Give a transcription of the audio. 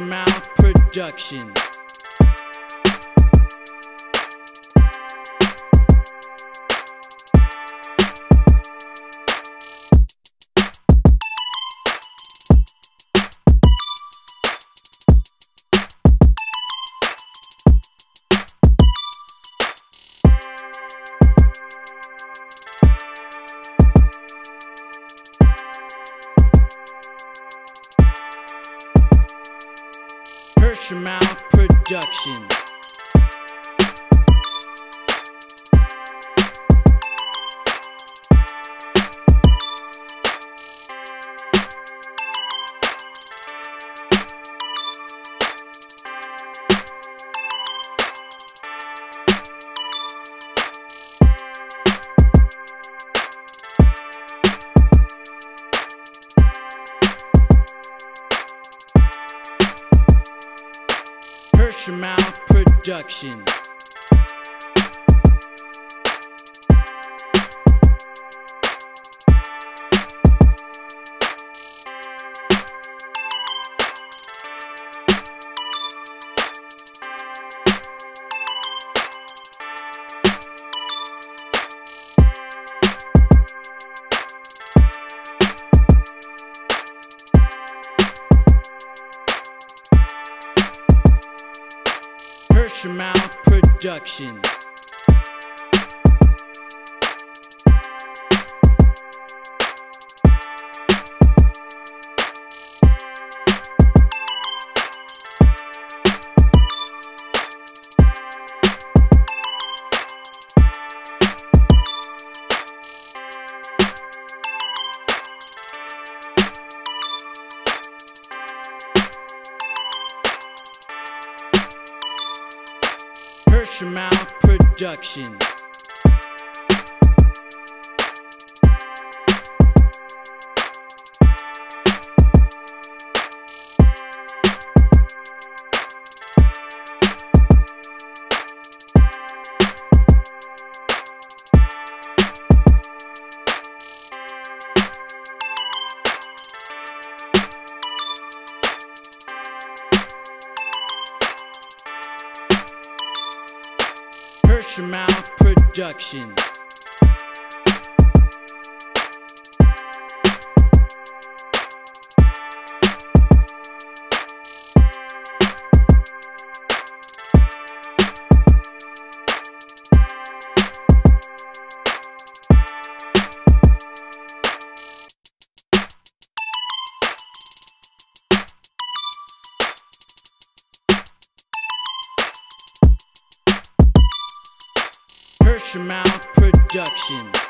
Hershey's Productions. Hershey's Productions. Hershey's Productions. Hershey's Productions. Hershey's Productions. Hershey's Productions. Hershey's Productions.